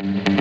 you